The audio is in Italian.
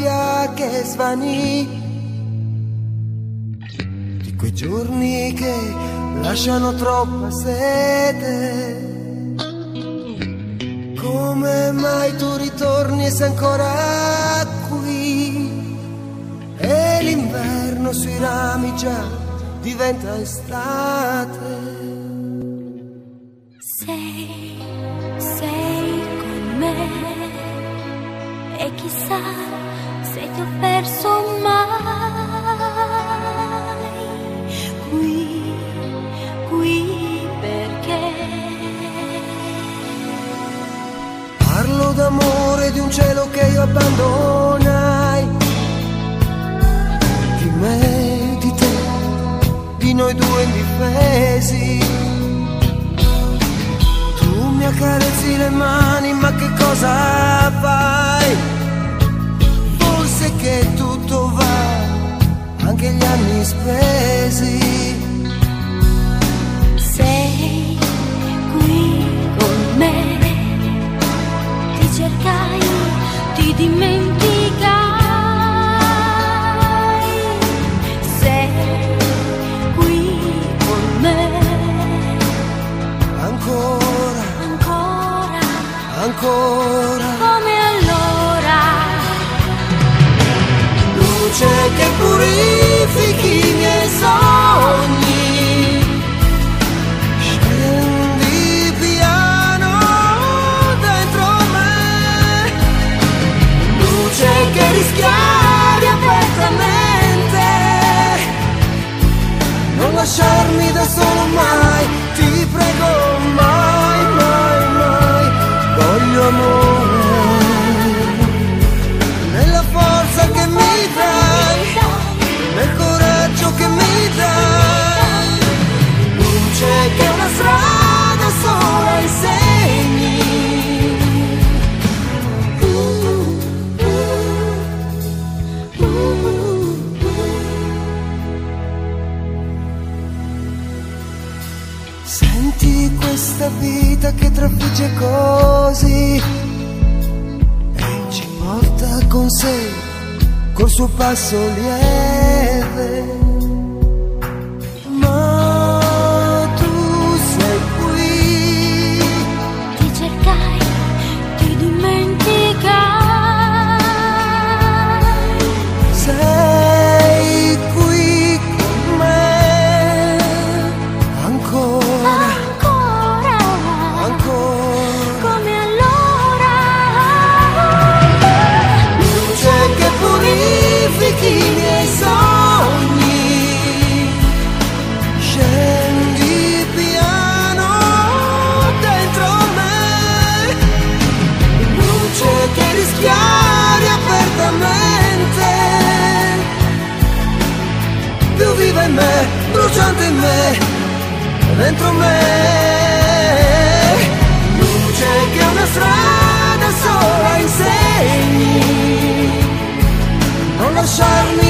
voglia che svanì di quei giorni che lasciano troppa sete. Come mai tu ritorni e sei ancora qui? E l'inverno sui rami già diventa estate. Sei chissà se ti ho perso mai. Qui, qui perché Parlo d'amore di un cielo che io abbandonai. Di me, di te, di noi due indifesi. Tu mi accarezzi le mani, ma che cosa fai? Spesi. sei qui con me. Ti cercai, ti dimenticai. Sei qui con me. Ancora, Ancora ancora. Lasciarmi da solo mai, Senti questa vita che trafigge così e ci porta con sé col suo passo lieve. Lasciarmi